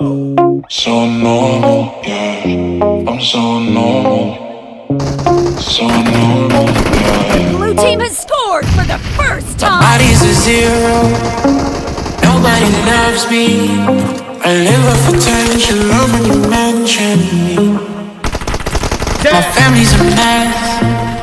So normal, yeah. I'm so normal. So normal, yeah. Blue team has scored for the first time. Body's a zero. Nobody loves me. I live off attention, love when you mention me. My family's a mess.